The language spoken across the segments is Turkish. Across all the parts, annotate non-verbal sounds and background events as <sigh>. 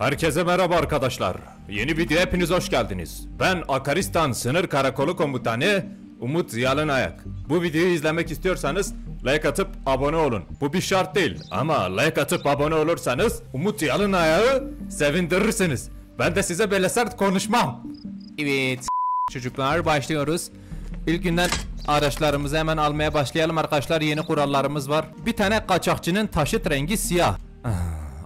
Herkese merhaba arkadaşlar. Yeni videoya hepiniz hoş geldiniz. Ben Akaristan Sınır Karakolu Komutanı Umut Yalınayak. Bu videoyu izlemek istiyorsanız like atıp abone olun. Bu bir şart değil ama like atıp abone olursanız Umut Yalınayak'ı sevindirirsiniz. Ben de size böyle sert konuşmam. Evet çocuklar başlıyoruz. İlk günden araçlarımızı hemen almaya başlayalım arkadaşlar. Yeni kurallarımız var. Bir tane kaçakçının taşıt rengi siyah.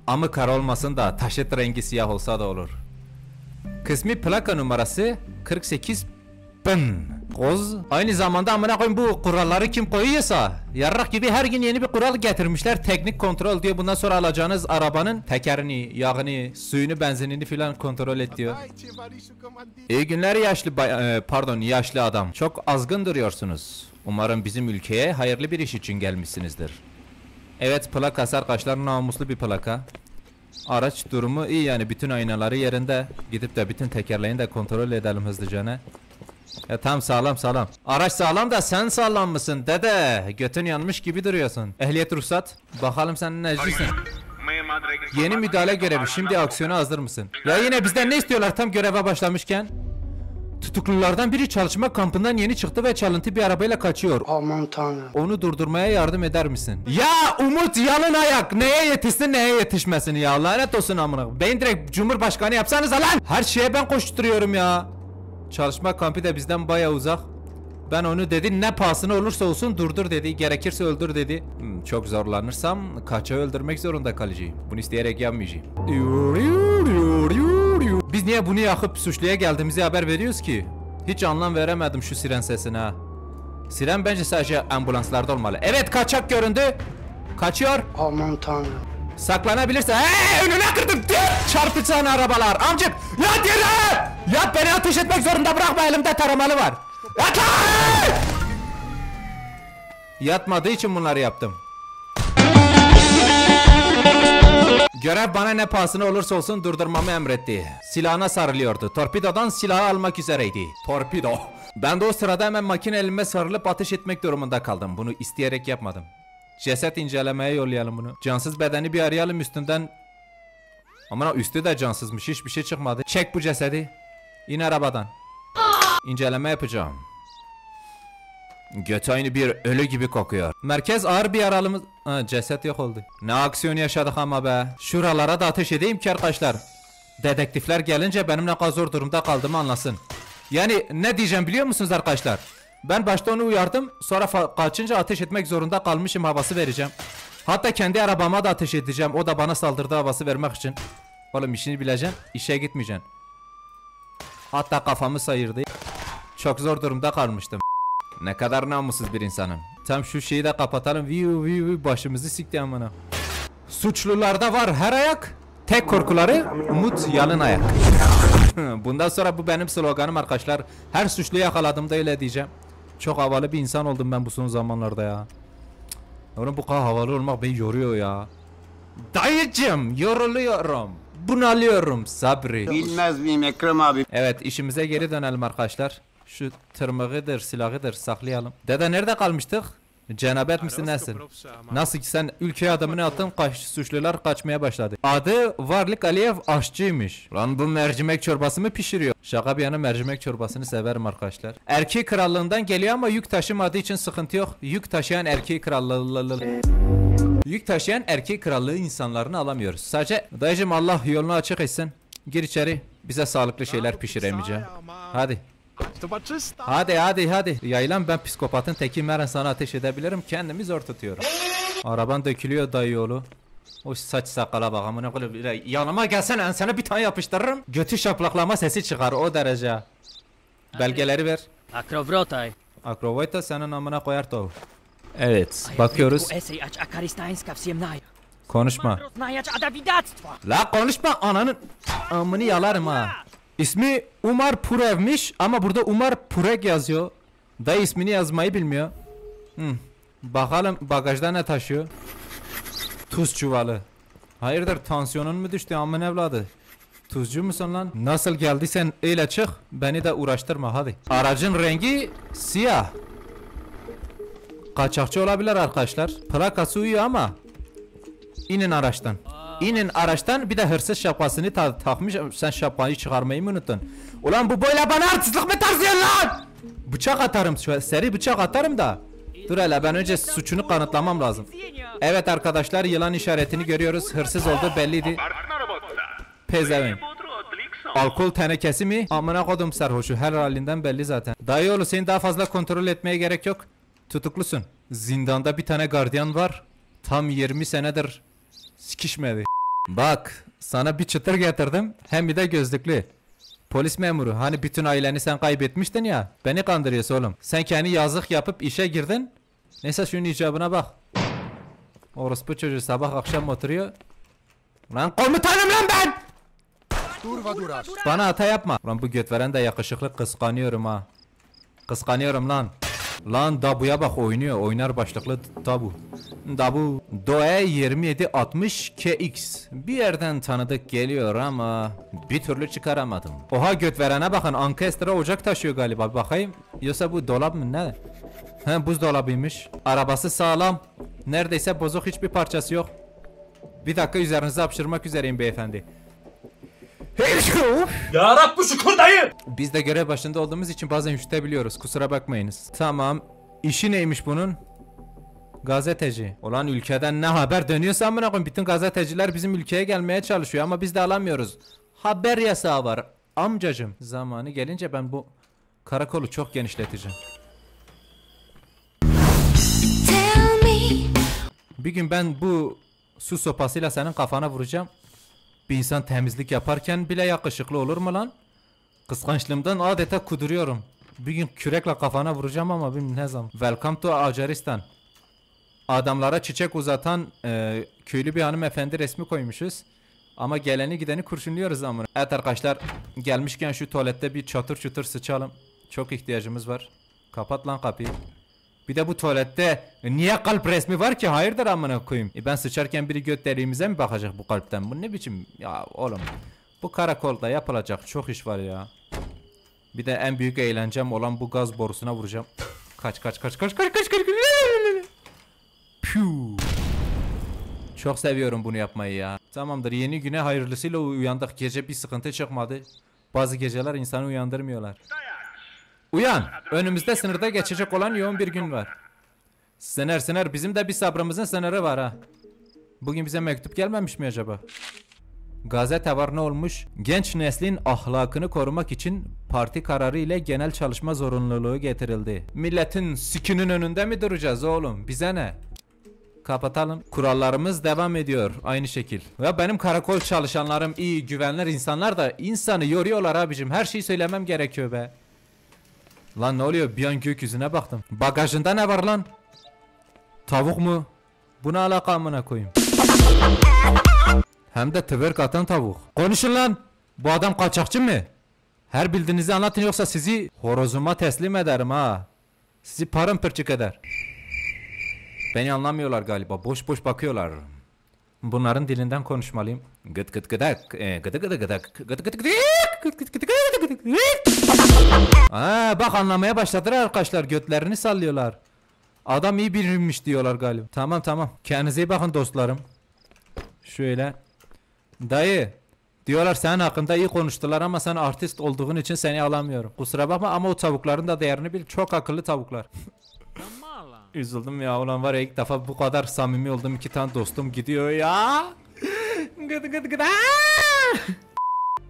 Amı kar olmasın da taşıt rengi siyah olsa da olur. Kısmi plaka numarası 48 bin. Koz. Aynı zamanda amına koyayım bu kuralları kim koyuyorsa yarrak gibi her gün yeni bir kural getirmişler. Teknik kontrol diyor. Bundan sonra alacağınız arabanın tekerini, yağını, suyunu, benzinini filan kontrol et diyor. İyi günler yaşlı bay- e, pardon yaşlı adam. Çok azgın duruyorsunuz. Umarım bizim ülkeye hayırlı bir iş için gelmişsinizdir. Evet plakası arkadaşlar namuslu bir plaka. Araç durumu iyi yani bütün aynaları yerinde. Gidip de bütün tekerleğini de kontrol edelim hızlıca ne. Ya tam sağlam sağlam. Araç sağlam da sen sağlam mısın dede? Götün yanmış gibi duruyorsun. Ehliyet ruhsat. Bakalım sen necisin? Yeni müdahale görevi. Şimdi aksiyona hazır mısın? Ya yine bizden ne istiyorlar tam göreve başlamışken? Tutuklulardan biri çalışma kampından yeni çıktı ve çalıntı bir arabayla kaçıyor. Aman tanrım. Onu durdurmaya yardım eder misin? Ya Umut yalın ayak. Neye yetişsin neye yetişmesin ya. Lanet olsun amına. Ben direkt cumhurbaşkanı yapsanız lan. Her şeye ben koşturuyorum ya. Çalışma kampı da bizden baya uzak. Ben onu dedi ne pahasına olursa olsun durdur dedi. Gerekirse öldür dedi. Hmm, çok zorlanırsam kaça öldürmek zorunda kalacağım. Bunu isteyerek yapmayacağım. Biz niye bunu yakıp suçluya geldiğimizi haber veriyoruz ki? Hiç anlam veremedim şu siren sesine. Siren bence sadece ambulanslarda olmalı. Evet kaçak göründü. Kaçıyor. Aman tanrım. Saklanabilirse. Hey önüne kırdım. Dur! Çarpıcı arabalar. Amcık. Yat yere. Yat beni ateş etmek zorunda bırakma elimde taramalı var. Yat! Yatmadığı için bunları yaptım. Görev bana ne pahasına olursa olsun durdurmamı emretti. Silahına sarılıyordu. Torpidodan silahı almak üzereydi. Torpido. Ben de o sırada hemen makine elime sarılıp ateş etmek durumunda kaldım. Bunu isteyerek yapmadım. Ceset incelemeye yollayalım bunu. Cansız bedeni bir arayalım üstünden. Aman üstü de cansızmış hiçbir şey çıkmadı. Çek bu cesedi. İn arabadan. İnceleme yapacağım. Göt aynı bir ölü gibi kokuyor. Merkez ağır bir yaralımız... Ha, ceset yok oldu. Ne aksiyon yaşadık ama be. Şuralara da ateş edeyim ki arkadaşlar. Dedektifler gelince benim ne kadar zor durumda kaldığımı anlasın. Yani ne diyeceğim biliyor musunuz arkadaşlar? Ben başta onu uyardım. Sonra kaçınca ateş etmek zorunda kalmışım havası vereceğim. Hatta kendi arabama da ateş edeceğim. O da bana saldırdı havası vermek için. Oğlum işini bileceksin. işe gitmeyeceksin. Hatta kafamı sayırdı. Çok zor durumda kalmıştım. Ne kadar namussuz bir insanım. Tam şu şeyi de kapatalım. Viu viu viu başımızı sikti amına. Suçlularda var her ayak. Tek korkuları umut yalın ayak. <laughs> Bundan sonra bu benim sloganım arkadaşlar. Her suçlu yakaladığımda öyle diyeceğim. Çok havalı bir insan oldum ben bu son zamanlarda ya. Oğlum bu kadar havalı olmak beni yoruyor ya. Dayıcım yoruluyorum. Bunalıyorum sabri. Bilmez miyim Ekrem abi? Evet işimize geri dönelim arkadaşlar. Şu tırmıkıdır, silahıdır saklayalım. Dede nerede kalmıştık? Cenabet misin nesin? Nasıl ki sen ülkeye adamını attın kaç suçlular kaçmaya başladı. Adı Varlık Aliyev aşçıymış. Lan bu mercimek çorbası mı pişiriyor? Şaka bir yana mercimek çorbasını severim arkadaşlar. Erkek krallığından geliyor ama yük taşımadığı için sıkıntı yok. Yük taşıyan erkek krallığı... Yük taşıyan erkek krallığı insanlarını alamıyoruz. Sadece dayıcım Allah yolunu açık etsin. Gir içeri. Bize sağlıklı şeyler pişiremeyeceğim. Hadi. Hadi hadi hadi. Yaylan ben psikopatın teki her an sana ateş edebilirim. Kendimi zor tutuyorum. Araban dökülüyor dayı yolu. O saç sakala bak amına koyayım. Yanıma gelsene ensene bir tane yapıştırırım. Götü şaplaklama sesi çıkar o derece. Belgeleri ver. Akrovrotaj. Akrovojta senin amına koyar tavu. Evet bakıyoruz. Konuşma. La konuşma ananın amını yalarım ha. İsmi Umar Purev'miş ama burada Umar Purek yazıyor. Da ismini yazmayı bilmiyor. Hmm. Bakalım bagajda ne taşıyor? Tuz çuvalı. Hayırdır tansiyonun mu düştü amın evladı? Tuzcu musun lan? Nasıl geldiysen öyle çık. Beni de uğraştırma hadi. Aracın rengi siyah. Kaçakçı olabilir arkadaşlar. Plakası uyuyor ama. İnin araçtan. İnin araçtan bir de hırsız şapkasını ta- takmış. Sen şapkayı çıkarmayı mı unuttun? Ulan bu böyle bana artistlik mi tarzıyorsun lan? Bıçak atarım. Seri bıçak atarım da. Dur hele ben önce suçunu kanıtlamam lazım. Evet arkadaşlar yılan işaretini görüyoruz. Hırsız oldu belliydi. Pezevenk. Alkol tenekesi mi? Amına kodum sarhoşu her halinden belli zaten. Dayı oğlu seni daha fazla kontrol etmeye gerek yok. Tutuklusun. Zindanda bir tane gardiyan var. Tam 20 senedir sikişmedi. Bak sana bir çıtır getirdim hem bir de gözlüklü. Polis memuru hani bütün aileni sen kaybetmiştin ya. Beni kandırıyorsun oğlum. Sen kendi yazık yapıp işe girdin. Neyse şunun icabına bak. Orospu çocuğu sabah akşam oturuyor. Lan komutanım lan ben! Turva durar. Bana hata yapma. Lan bu göt veren de yakışıklı kıskanıyorum ha. Kıskanıyorum lan. Lan Dabu'ya bak oynuyor. Oynar başlıklı Dabu. Dabu. Doe 2760 KX. Bir yerden tanıdık geliyor ama bir türlü çıkaramadım. Oha göt verene bakın. Ankestra ocak taşıyor galiba. Bakayım. Yoksa bu dolap mı ne? He buzdolabıymış. Arabası sağlam. Neredeyse bozuk hiçbir parçası yok. Bir dakika üzerinize hapşırmak üzereyim beyefendi. Ya Rabbi şükür dayı. Biz de görev başında olduğumuz için bazen üşütebiliyoruz. Kusura bakmayınız. Tamam. İşi neymiş bunun? Gazeteci. Olan ülkeden ne haber dönüyorsa amına koyayım. Bütün gazeteciler bizim ülkeye gelmeye çalışıyor ama biz de alamıyoruz. Haber yasağı var. Amcacım. Zamanı gelince ben bu karakolu çok genişleteceğim. Bir gün ben bu su sopasıyla senin kafana vuracağım. Bir insan temizlik yaparken bile yakışıklı olur mu lan? Kıskançlığımdan adeta kuduruyorum. Bir gün kürekle kafana vuracağım ama bilmem ne zaman. Welcome to Acaristan. Adamlara çiçek uzatan e, köylü bir hanımefendi resmi koymuşuz. Ama geleni gideni kurşunluyoruz amına. Evet arkadaşlar gelmişken şu tuvalette bir çatır çutur sıçalım. Çok ihtiyacımız var. Kapat lan kapıyı. Bir de bu tuvalette niye kalp resmi var ki? Hayırdır amına koyayım. E ben sıçarken biri göt deliğimize mi bakacak bu kalpten? Bu ne biçim? Ya oğlum. Bu karakolda yapılacak çok iş var ya. Bir de en büyük eğlencem olan bu gaz borusuna vuracağım. Kaç kaç kaç kaç kaç kaç kaç. kaç. Çok seviyorum bunu yapmayı ya. Tamamdır yeni güne hayırlısıyla uyandık. Gece bir sıkıntı çıkmadı. Bazı geceler insanı uyandırmıyorlar. Uyan. Önümüzde sınırda geçecek olan yoğun bir gün var. Sınır sınır bizim de bir sabrımızın sınırı var ha. Bugün bize mektup gelmemiş mi acaba? Gazete var ne olmuş? Genç neslin ahlakını korumak için parti kararı ile genel çalışma zorunluluğu getirildi. Milletin sikinin önünde mi duracağız oğlum? Bize ne? Kapatalım. Kurallarımız devam ediyor aynı şekil. Ya benim karakol çalışanlarım iyi, güvenler insanlar da insanı yoruyorlar abicim. Her şeyi söylemem gerekiyor be. Lan ne oluyor? Bir an gökyüzüne baktım. Bagajında ne var lan? Tavuk mu? Bu ne alaka amına koyayım? Hem de twerk atan tavuk. Konuşun lan. Bu adam kaçakçı mı? Her bildiğinizi anlatın yoksa sizi horozuma teslim ederim ha. Sizi paramparçık eder. Beni anlamıyorlar galiba. Boş boş bakıyorlar. Bunların dilinden konuşmalıyım. Gıt gıt gıdak. e, Gıdı gıdı gıdak. Gıdı gıdı gıdık. Gıt gıt gıdı gıdı gıdı gıdı. Aa, bak anlamaya başladılar arkadaşlar. Götlerini sallıyorlar. Adam iyi biriymiş diyorlar galiba. Tamam tamam. Kendinize iyi bakın dostlarım. Şöyle. Dayı. Diyorlar senin hakkında iyi konuştular ama sen artist olduğun için seni alamıyorum. Kusura bakma ama o tavukların da değerini bil. Çok akıllı tavuklar. <laughs> Üzüldüm ya ulan var ya ilk defa bu kadar samimi oldum iki tane dostum gidiyor ya. Gıdı gıdı gıdı.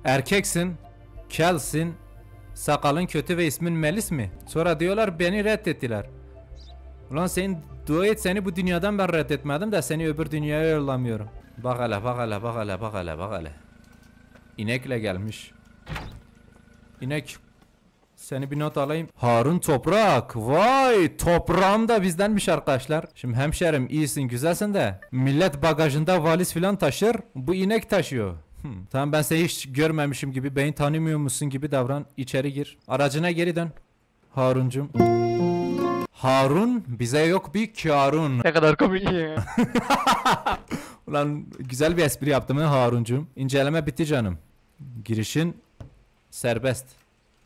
Erkeksin, kelsin, sakalın kötü ve ismin Melis mi? Sonra diyorlar beni reddettiler. Ulan senin dua et seni bu dünyadan ben reddetmedim de seni öbür dünyaya yollamıyorum. Bak hele bak hele bak hele bak hele bak hele. İnekle gelmiş. İnek seni bir not alayım. Harun Toprak. Vay toprağım da bizdenmiş arkadaşlar. Şimdi hemşerim iyisin güzelsin de. Millet bagajında valiz filan taşır. Bu inek taşıyor. Hmm. Tamam ben seni hiç görmemişim gibi beni tanımıyor musun gibi davran. İçeri gir. Aracına geri dön. Haruncum. Harun bize yok bir karun. Ne kadar komik ya. <laughs> Ulan güzel bir espri yaptım ha Haruncum. İnceleme bitti canım. Girişin serbest.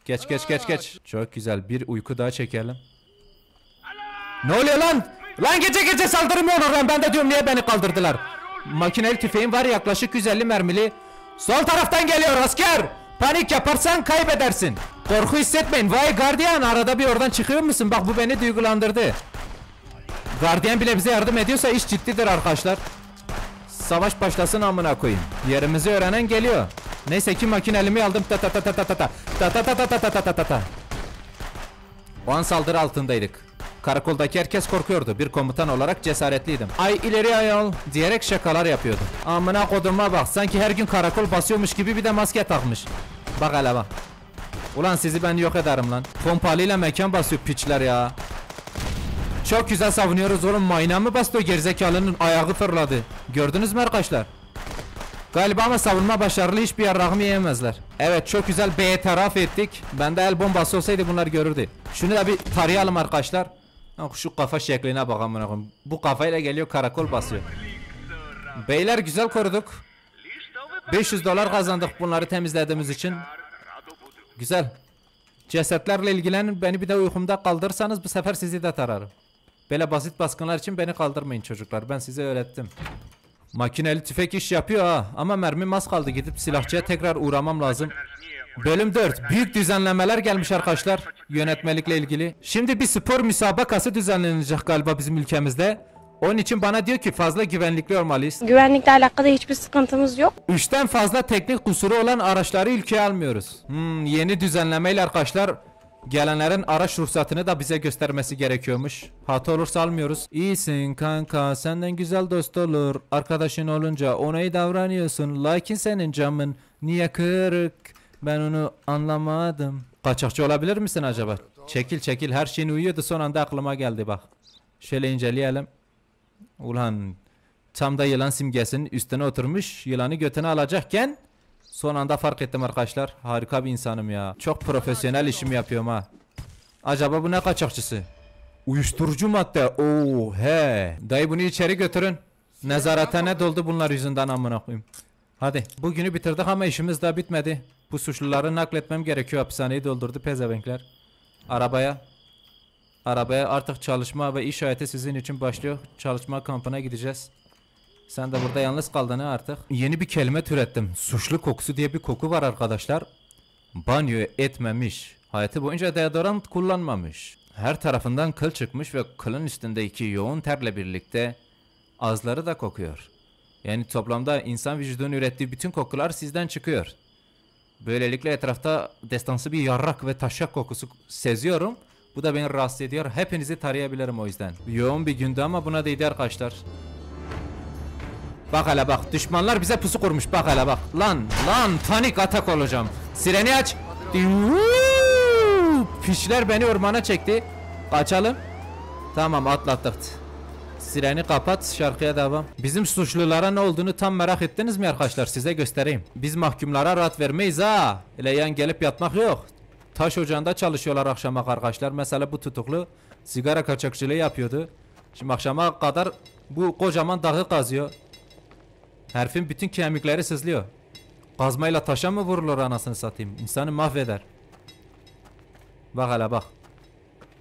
Geç geç geç geç. Çok güzel bir uyku daha çekelim. Ne oluyor lan? Lan gece gece saldırı mı olur lan? Ben de diyorum niye beni kaldırdılar? Makineli tüfeğim var yaklaşık 150 mermili. Sol taraftan geliyor asker. Panik yaparsan kaybedersin. Korku hissetmeyin. Vay gardiyan arada bir oradan çıkıyor musun? Bak bu beni duygulandırdı. Gardiyan bile bize yardım ediyorsa iş ciddidir arkadaşlar. Savaş başlasın amına koyayım. Yerimizi öğrenen geliyor. Neyse ki makinelimi aldım. Ta ta ta ta ta ta ta. Ta ta ta ta ta ta ta ta ta ta. O an saldırı altındaydık. Karakoldaki herkes korkuyordu. Bir komutan olarak cesaretliydim. Ay ileri ayol diyerek şakalar yapıyordu. Amına koduma bak. Sanki her gün karakol basıyormuş gibi bir de maske takmış. Bak hele bak. Ulan sizi ben yok ederim lan. Pompalıyla mekan basıyor piçler ya. Çok güzel savunuyoruz oğlum. Mayına mı bastı o gerizekalının ayağı fırladı. Gördünüz mü arkadaşlar? Galiba ama savunma başarılı hiçbir yarrağımı yiyemezler. Evet çok güzel B'ye taraf ettik. Bende el bombası olsaydı bunlar görürdü. Şunu da bir tarayalım arkadaşlar. Şu kafa şekline bak amına koyayım. Bu kafayla geliyor karakol basıyor. Beyler güzel koruduk. 500 dolar kazandık bunları temizlediğimiz için. Güzel. Cesetlerle ilgilenin beni bir de uykumda kaldırırsanız bu sefer sizi de tararım. Böyle basit baskınlar için beni kaldırmayın çocuklar. Ben size öğrettim. Makineli tüfek iş yapıyor ha ama mermim az kaldı gidip silahçıya tekrar uğramam lazım. Bölüm 4. Büyük düzenlemeler gelmiş arkadaşlar yönetmelikle ilgili. Şimdi bir spor müsabakası düzenlenecek galiba bizim ülkemizde. Onun için bana diyor ki fazla güvenlikli olmalıyız. Güvenlikle alakalı hiçbir sıkıntımız yok. Üçten fazla teknik kusuru olan araçları ülkeye almıyoruz. Hmm, yeni düzenlemeyle arkadaşlar gelenlerin araç ruhsatını da bize göstermesi gerekiyormuş. Hata olursa almıyoruz. İyisin kanka senden güzel dost olur. Arkadaşın olunca ona iyi davranıyorsun. Lakin senin camın niye kırık? Ben onu anlamadım. Kaçakçı olabilir misin acaba? Çekil çekil her şeyin uyuyordu son anda aklıma geldi bak. Şöyle inceleyelim. Ulan tam da yılan simgesinin üstüne oturmuş yılanı götüne alacakken son anda fark ettim arkadaşlar. Harika bir insanım ya. Çok profesyonel işimi yapıyorum ha. Acaba bu ne kaçakçısı? Uyuşturucu madde. Oo he. Dayı bunu içeri götürün. Nezarete ne doldu bunlar yüzünden amına koyayım. Hadi bugünü bitirdik ama işimiz daha bitmedi. Bu suçluları nakletmem gerekiyor. Hapishaneyi doldurdu pezevenkler. Arabaya. Arabaya artık çalışma ve iş hayatı sizin için başlıyor. Çalışma kampına gideceğiz. Sen de burada yalnız kaldın ha artık. Yeni bir kelime türettim. Suçlu kokusu diye bir koku var arkadaşlar. Banyo etmemiş. Hayatı boyunca deodorant kullanmamış. Her tarafından kıl çıkmış ve kılın üstündeki yoğun terle birlikte ağızları da kokuyor. Yani toplamda insan vücudunun ürettiği bütün kokular sizden çıkıyor. Böylelikle etrafta destansı bir yarrak ve taşak kokusu seziyorum. Bu da beni rahatsız ediyor. Hepinizi tarayabilirim o yüzden. Yoğun bir gündü ama buna değdi arkadaşlar. Bak hele bak düşmanlar bize pusu kurmuş bak hele bak. Lan lan panik atak olacağım. Sireni aç. Pişler beni ormana çekti. Kaçalım. Tamam atlattık. Sireni kapat şarkıya devam. Bizim suçlulara ne olduğunu tam merak ettiniz mi arkadaşlar size göstereyim. Biz mahkumlara rahat vermeyiz ha. Öyle yan gelip yatmak yok. Taş ocağında çalışıyorlar akşama arkadaşlar. Mesela bu tutuklu sigara kaçakçılığı yapıyordu. Şimdi akşama kadar bu kocaman dağı kazıyor. Herifin bütün kemikleri sızlıyor. Kazmayla taşa mı vurulur anasını satayım? İnsanı mahveder. Bak hele bak.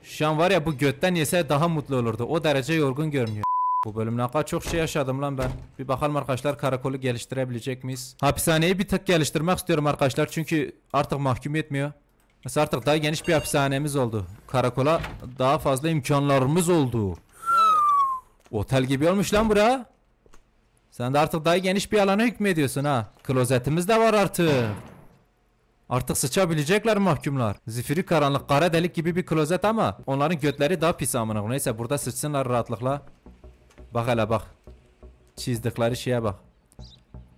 Şu an var ya bu götten yese daha mutlu olurdu. O derece yorgun görünüyor. Bu bölümde ne kadar çok şey yaşadım lan ben. Bir bakalım arkadaşlar karakolu geliştirebilecek miyiz? Hapishaneyi bir tık geliştirmek istiyorum arkadaşlar. Çünkü artık mahkum etmiyor. Mesela artık daha geniş bir hapishanemiz oldu. Karakola daha fazla imkanlarımız oldu. Otel gibi olmuş lan bura. Sen de artık daha geniş bir alana hükmediyorsun ha. Klozetimiz de var artık. Artık sıçabilecekler mahkumlar. Zifiri karanlık kara delik gibi bir klozet ama onların götleri daha pis amına. Neyse burada sıçsınlar rahatlıkla. Bak hele bak. Çizdikleri şeye bak.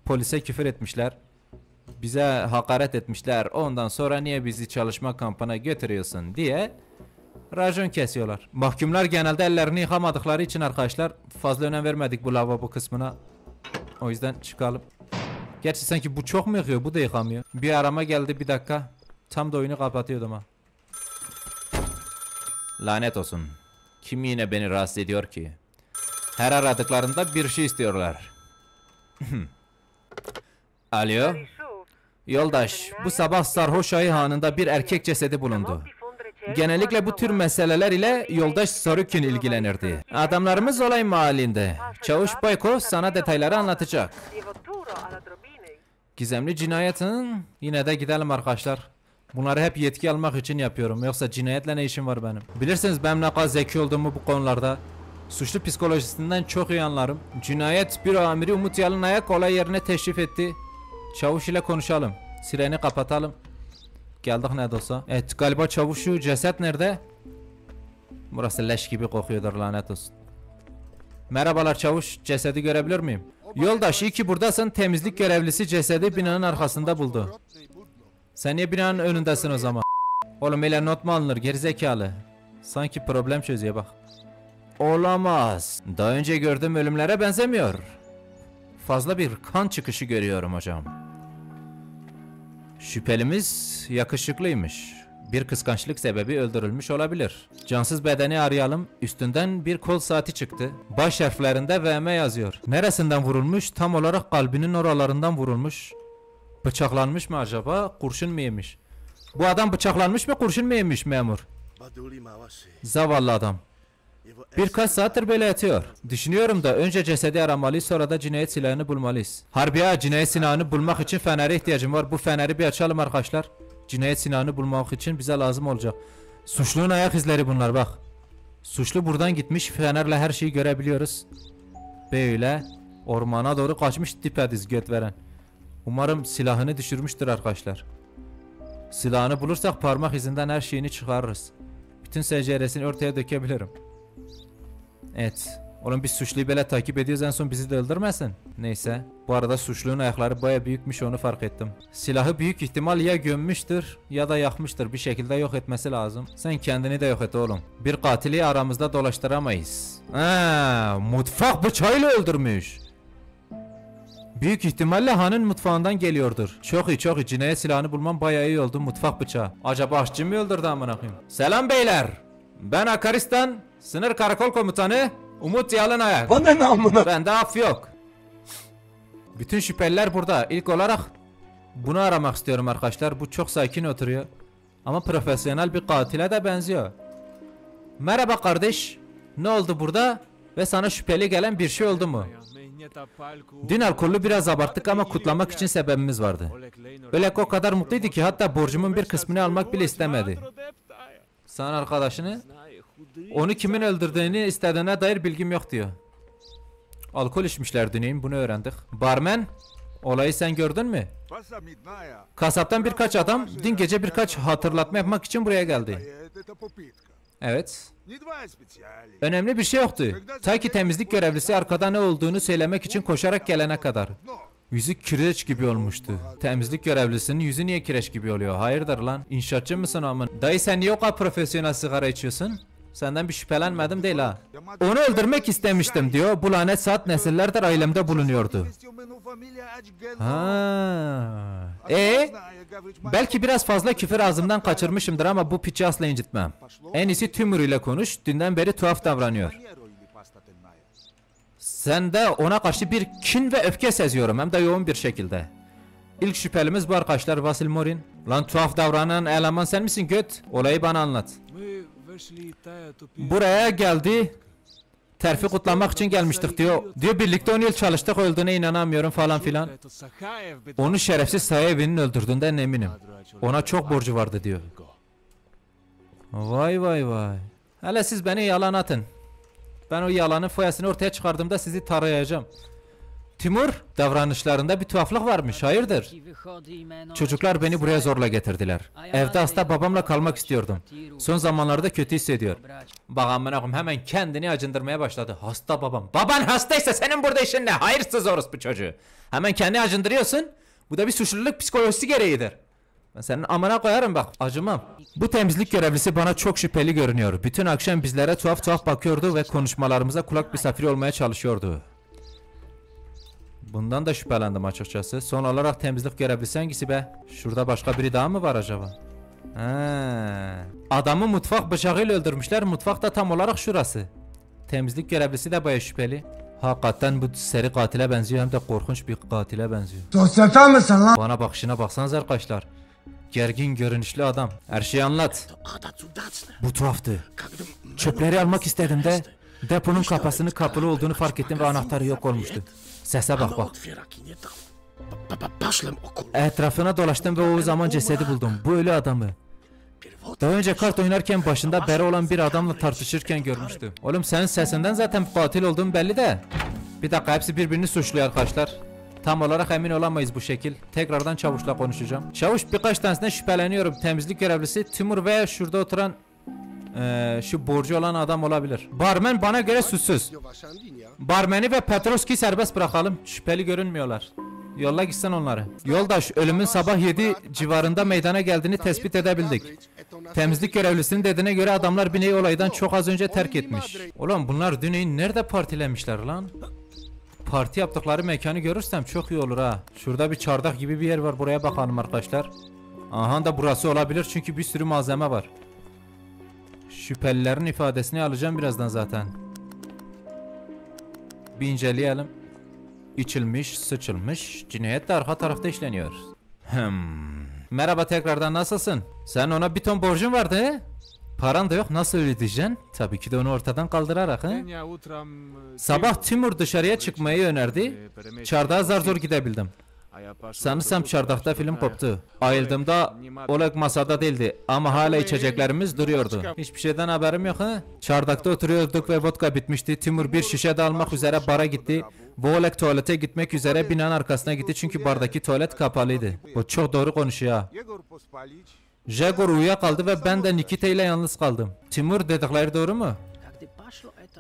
Polise küfür etmişler. Bize hakaret etmişler. Ondan sonra niye bizi çalışma kampına götürüyorsun diye racon kesiyorlar. Mahkumlar genelde ellerini yıkamadıkları için arkadaşlar fazla önem vermedik bu lavabo kısmına. O yüzden çıkalım. Gerçi sanki bu çok mu yıkıyor? Bu da yıkamıyor. Bir arama geldi bir dakika. Tam da oyunu kapatıyordum ha. Lanet olsun. Kim yine beni rahatsız ediyor ki? Her aradıklarında bir şey istiyorlar. <laughs> Alo. Yoldaş, bu sabah Sarhoş Ayı Hanı'nda bir erkek cesedi bulundu. Genellikle bu tür meseleler ile yoldaş Sorokin ilgilenirdi. Adamlarımız olay mahallinde. Çavuş Bayko sana detayları anlatacak. Gizemli cinayetin yine de gidelim arkadaşlar. Bunları hep yetki almak için yapıyorum. Yoksa cinayetle ne işim var benim? Bilirsiniz ben ne kadar zeki olduğumu bu konularda. Suçlu psikolojisinden çok iyi anlarım. Cinayet büro amiri Umut Yalınayak olay yerine teşrif etti. Çavuş ile konuşalım. Sireni kapatalım. Geldik ne olsa. Evet galiba çavuşu ceset nerede? Burası leş gibi kokuyordur lanet olsun. Merhabalar çavuş. Cesedi görebilir miyim? Yoldaş iyi ki buradasın. Temizlik görevlisi cesedi binanın arkasında buldu. Sen niye binanın önündesin o zaman? Oğlum öyle not mu alınır gerizekalı? Sanki problem çözüyor bak. Olamaz. Daha önce gördüğüm ölümlere benzemiyor. Fazla bir kan çıkışı görüyorum hocam. Şüphelimiz yakışıklıymış. Bir kıskançlık sebebi öldürülmüş olabilir. Cansız bedeni arayalım. Üstünden bir kol saati çıktı. Baş harflerinde VM yazıyor. Neresinden vurulmuş? Tam olarak kalbinin oralarından vurulmuş. Bıçaklanmış mı acaba? Kurşun mu yemiş? Bu adam bıçaklanmış mı kurşun mu yemiş memur? Zavallı adam. Birkaç saattir böyle yatıyor. Düşünüyorum da önce cesedi aramalıyız sonra da cinayet silahını bulmalıyız. Harbi ha cinayet silahını bulmak için fenere ihtiyacım var. Bu feneri bir açalım arkadaşlar. Cinayet silahını bulmak için bize lazım olacak. Suçlunun ayak izleri bunlar bak. Suçlu buradan gitmiş fenerle her şeyi görebiliyoruz. Böyle ormana doğru kaçmış dipediz göt veren. Umarım silahını düşürmüştür arkadaşlar. Silahını bulursak parmak izinden her şeyini çıkarırız. Bütün SCR'sini ortaya dökebilirim. Evet. Oğlum biz suçluyu böyle takip ediyoruz en son bizi de öldürmesin. Neyse. Bu arada suçlunun ayakları baya büyükmüş onu fark ettim. Silahı büyük ihtimal ya gömmüştür ya da yakmıştır. Bir şekilde yok etmesi lazım. Sen kendini de yok et oğlum. Bir katili aramızda dolaştıramayız. Ha, mutfak bıçağıyla öldürmüş. Büyük ihtimalle hanın mutfağından geliyordur. Çok iyi çok iyi. Cinayet silahını bulmam bayağı iyi oldu. Mutfak bıçağı. Acaba aşçı mı öldürdü amına koyayım? Selam beyler. Ben Akaristan sınır karakol komutanı Umut Yalınayak. Bana ne amına? Bende af yok. Bütün şüpheliler burada. İlk olarak bunu aramak istiyorum arkadaşlar. Bu çok sakin oturuyor. Ama profesyonel bir katile de benziyor. Merhaba kardeş. Ne oldu burada? Ve sana şüpheli gelen bir şey oldu mu? Dün alkollü biraz abarttık ama kutlamak için sebebimiz vardı. Ölek o kadar mutluydu ki hatta borcumun bir kısmını almak bile istemedi. Sen arkadaşını onu kimin öldürdüğünü istediğine dair bilgim yok diyor. Alkol içmişler düneyim bunu öğrendik. Barmen olayı sen gördün mü? Kasaptan birkaç adam dün gece birkaç hatırlatma yapmak için buraya geldi. Evet. Önemli bir şey yoktu. Ta ki temizlik görevlisi arkada ne olduğunu söylemek için koşarak gelene kadar. Yüzü kireç gibi olmuştu. Temizlik görevlisinin yüzü niye kireç gibi oluyor? Hayırdır lan? İnşaatçı mısın amın? Dayı sen niye o kadar profesyonel sigara içiyorsun? Senden bir şüphelenmedim değil ha. Onu öldürmek istemiştim diyor. Bu lanet saat nesillerdir ailemde bulunuyordu. Ha. E belki biraz fazla küfür ağzımdan kaçırmışımdır ama bu piçi asla incitmem. En iyisi Tümür ile konuş. Dünden beri tuhaf davranıyor. Sen de ona karşı bir kin ve öfke seziyorum hem de yoğun bir şekilde. İlk şüphelimiz bu arkadaşlar Vasil Morin. Lan tuhaf davranan eleman sen misin göt? Olayı bana anlat. Buraya geldi. Terfi kutlamak için gelmiştik diyor. Diyor birlikte 10 yıl çalıştık öldüğüne inanamıyorum falan filan. Onu şerefsiz Sayev'in öldürdüğünden eminim. Ona çok borcu vardı diyor. Vay vay vay. Hele siz beni yalan atın. Ben o yalanın foyasını ortaya çıkardığımda sizi tarayacağım. Timur, davranışlarında bir tuhaflık varmış. Hayırdır? Çocuklar beni buraya zorla getirdiler. Evde hasta babamla kalmak istiyordum. Son zamanlarda kötü hissediyor. Bak amına hemen kendini acındırmaya başladı. Hasta babam. Baban hastaysa senin burada işin ne? Hayırsız orospu çocuğu. Hemen kendini acındırıyorsun. Bu da bir suçluluk psikolojisi gereğidir. Ben senin amına koyarım bak. Acımam. Bu temizlik görevlisi bana çok şüpheli görünüyor. Bütün akşam bizlere tuhaf tuhaf bakıyordu ve konuşmalarımıza kulak misafiri olmaya çalışıyordu. Bundan da şüphelendim açıkçası. Son olarak temizlik görevlisi hangisi be? Şurada başka biri daha mı var acaba? Ha. Adamı mutfak bıçağıyla öldürmüşler. Mutfak da tam olarak şurası. Temizlik görevlisi de baya şüpheli. Hakikaten bu seri katile benziyor hem de korkunç bir katile benziyor. Sosyete misin lan? Bana bakışına baksanız arkadaşlar. Gergin görünüşlü adam. Her şeyi anlat. Bu tuhaftı. Çöpleri almak istedim de deponun kapısını kapalı olduğunu fark ettim ve anahtarı yok olmuştu. Sese bak bak. Etrafına dolaştım ve o zaman cesedi buldum. Bu ölü adamı. Daha önce kart oynarken başında bere olan bir adamla tartışırken görmüştüm. Oğlum senin sesinden zaten katil olduğun belli de. Bir dakika hepsi birbirini suçluyor arkadaşlar. Tam olarak emin olamayız bu şekil. Tekrardan Çavuş'la konuşacağım. Çavuş birkaç tanesinden şüpheleniyorum. Temizlik görevlisi Timur veya şurada oturan eee, şu borcu olan adam olabilir. Barmen bana göre suçsuz. Barmeni ve Petrovski serbest bırakalım. Şüpheli görünmüyorlar. Yolla gitsen onları. Yoldaş ölümün sabah 7 civarında meydana geldiğini tespit edebildik. Temizlik görevlisinin dediğine göre adamlar bineği olaydan çok az önce terk etmiş. Ulan bunlar düneyi nerede partilemişler lan? Parti yaptıkları mekanı görürsem çok iyi olur ha. Şurada bir çardak gibi bir yer var buraya bakalım arkadaşlar. Aha da burası olabilir çünkü bir sürü malzeme var. Şüphelilerin ifadesini alacağım birazdan zaten. Bir inceleyelim. İçilmiş, sıçılmış, cinayet de arka tarafta işleniyor. Hmm. Merhaba tekrardan nasılsın? Sen ona bir ton borcun vardı he? Paran da yok nasıl ödeyeceksin? Tabii ki de onu ortadan kaldırarak he? Sabah Timur dışarıya çıkmayı önerdi. Çardağa zar zor gidebildim. Sanırsam çardakta film koptu. Ayıldığımda Oleg masada değildi ama hala içeceklerimiz duruyordu. Hiçbir şeyden haberim yok ha. Çardakta oturuyorduk ve vodka bitmişti. Timur bir şişe de almak üzere bara gitti. Bu Oleg tuvalete gitmek üzere binanın arkasına gitti çünkü bardaki tuvalet kapalıydı. O çok doğru konuşuyor. Jagor uyuyakaldı ve ben de Nikita ile yalnız kaldım. Timur dedikleri doğru mu?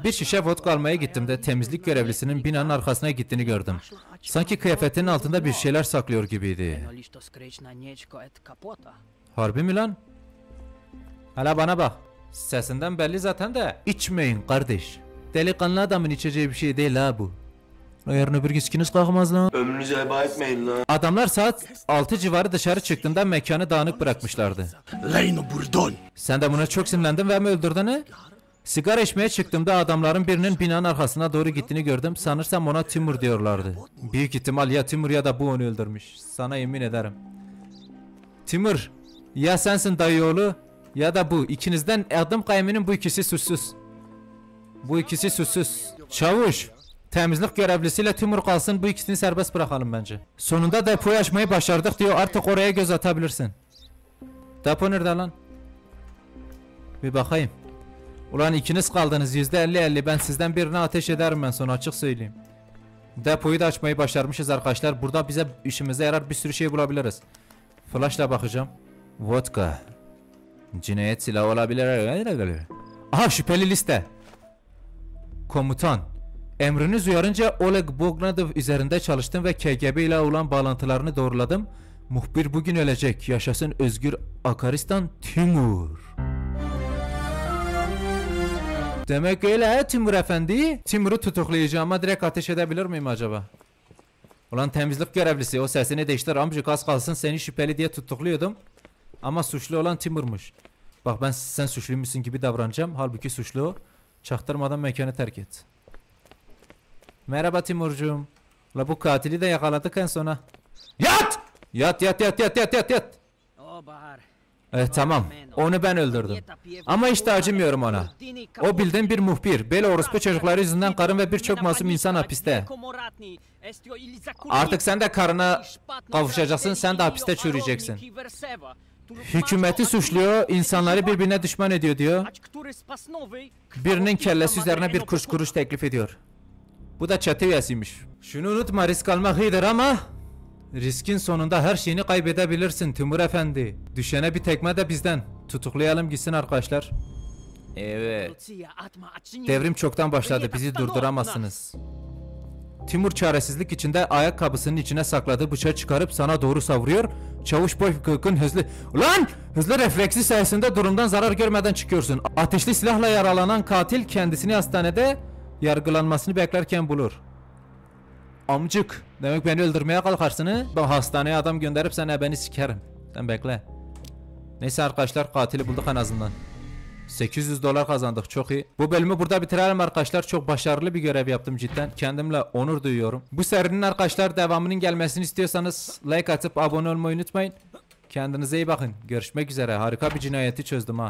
Bir şişe vodka almaya gittim de temizlik görevlisinin binanın arkasına gittiğini gördüm. Sanki kıyafetinin altında bir şeyler saklıyor gibiydi. Harbi mi lan? Hala bana bak. Sesinden belli zaten de. İçmeyin kardeş. Delikanlı adamın içeceği bir şey değil ha bu. Yarın öbür gün sikiniz kalkmaz lan. Ömrünüzü heba etmeyin lan. Adamlar saat 6 civarı dışarı çıktığında mekanı dağınık bırakmışlardı. Leyno buradan. Sen de buna çok sinirlendin ve mi öldürdün he? Sigara içmeye çıktığımda adamların birinin binanın arkasına doğru gittiğini gördüm. Sanırsam ona Timur diyorlardı. Büyük ihtimal ya Timur ya da bu onu öldürmüş. Sana yemin ederim. Timur, ya sensin dayıoğlu ya da bu. İkinizden adım kayımının bu ikisi suçsuz. Bu ikisi suçsuz. Çavuş, temizlik görevlisiyle Timur kalsın bu ikisini serbest bırakalım bence. Sonunda depoyu açmayı başardık diyor artık oraya göz atabilirsin. Depo nerede lan? Bir bakayım. Ulan ikiniz kaldınız yüzde elli elli ben sizden birine ateş ederim ben sonra açık söyleyeyim. Depoyu da açmayı başarmışız arkadaşlar. Burada bize işimize yarar bir sürü şey bulabiliriz. Flashla bakacağım. Vodka. Cinayet silahı olabilir. Aha şüpheli liste. Komutan. Emriniz uyarınca Oleg Bognadov üzerinde çalıştım ve KGB ile olan bağlantılarını doğruladım. Muhbir bugün ölecek. Yaşasın özgür Akaristan Timur. Demek öyle he Timur Efendi. Timur'u tutuklayacağıma direkt ateş edebilir miyim acaba? Ulan temizlik görevlisi o sesini değiştir amcık az kalsın seni şüpheli diye tutukluyordum. Ama suçlu olan Timur'muş. Bak ben sen suçluymuşsun gibi davranacağım. Halbuki suçlu çaktırmadan mekanı terk et. Merhaba Timurcuğum. La bu katili de yakaladık en sona. Yat! Yat yat yat yat yat yat yat. O Bahar Evet tamam. Onu ben öldürdüm. Ama de acımıyorum ona. O bildiğin bir muhbir. Böyle orospu çocukları yüzünden karın ve birçok masum insan hapiste. Artık sen de karına kavuşacaksın, sen de hapiste çürüyeceksin. Hükümeti suçluyor, insanları birbirine düşman ediyor diyor. Birinin kellesi üzerine bir kuruş kuruş teklif ediyor. Bu da çete üyesiymiş. Şunu unutma risk almak iyidir ama riskin sonunda her şeyini kaybedebilirsin Timur Efendi. Düşene bir tekme de bizden. Tutuklayalım gitsin arkadaşlar. Evet. Devrim çoktan başladı. Bizi durduramazsınız. Timur çaresizlik içinde ayakkabısının içine sakladığı bıçağı çıkarıp sana doğru savuruyor. Çavuş boy kıkın hızlı... Ulan! Hızlı refleksi sayesinde durumdan zarar görmeden çıkıyorsun. Ateşli silahla yaralanan katil kendisini hastanede yargılanmasını beklerken bulur. Amcık. Demek beni öldürmeye kalkarsın? Ben hastaneye adam gönderip sana beni sikerim. Sen bekle. Neyse arkadaşlar katili bulduk en azından. 800 dolar kazandık çok iyi. Bu bölümü burada bitirelim arkadaşlar. Çok başarılı bir görev yaptım cidden. Kendimle onur duyuyorum. Bu serinin arkadaşlar devamının gelmesini istiyorsanız like atıp abone olmayı unutmayın. Kendinize iyi bakın. Görüşmek üzere. Harika bir cinayeti çözdüm ha.